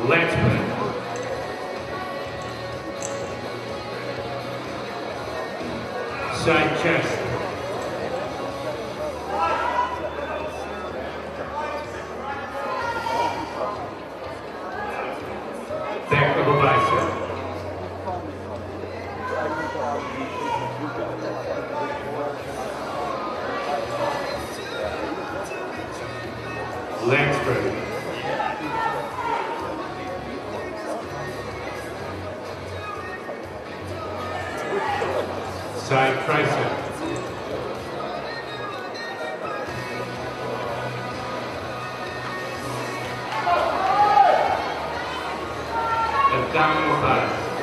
spread. Side chest. Back of a bicep. Side tricep. Abdominal thigh.